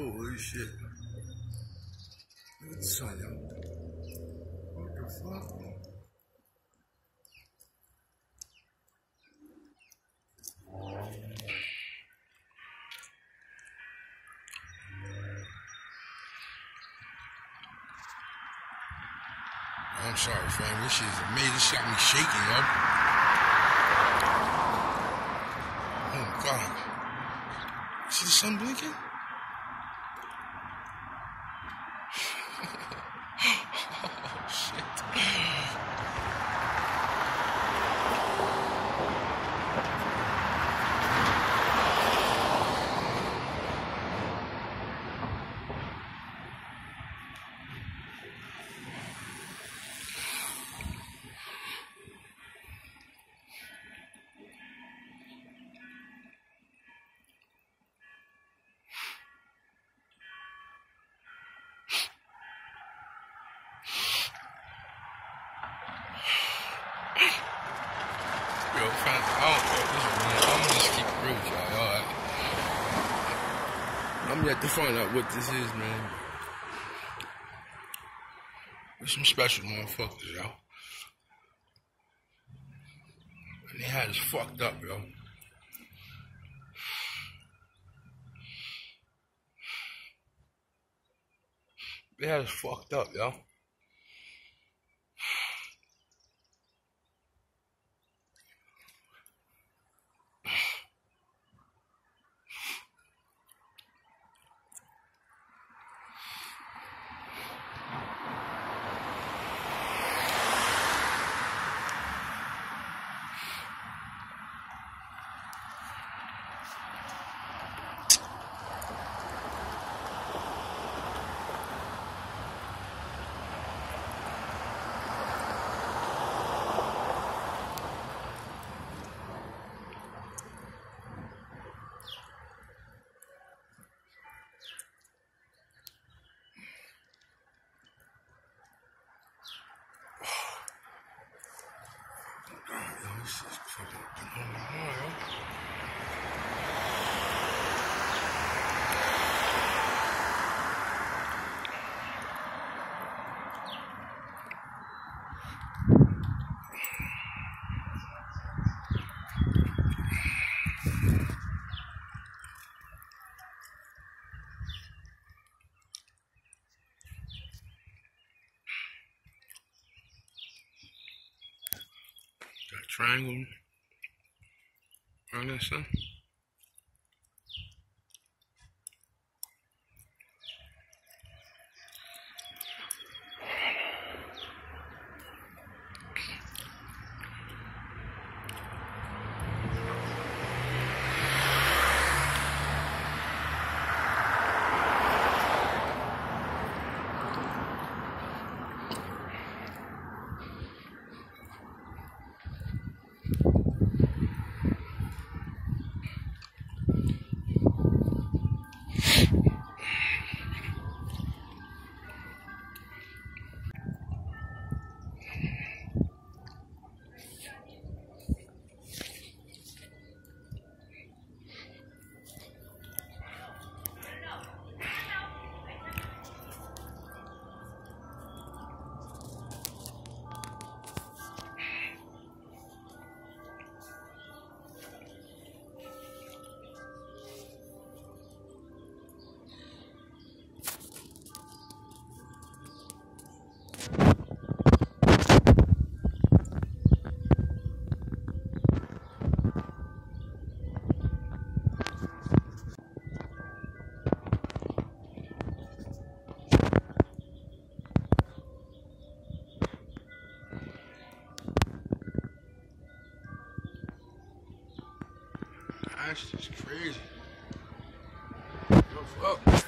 Holy shit. The sun out. What the fuck? I'm sorry, fam. This shit is amazing. This got me shaking up. Oh, God. See the sun blinking? Yo, fam, I don't know. I'm gonna just keep it real y'all. Alright. I'm yet to find out what this is, man. There's some special motherfuckers, yo. And they had us fucked up, yo. They had us fucked up, yo. This is pretty. Triangle around that. That's just crazy. Oh, fuck.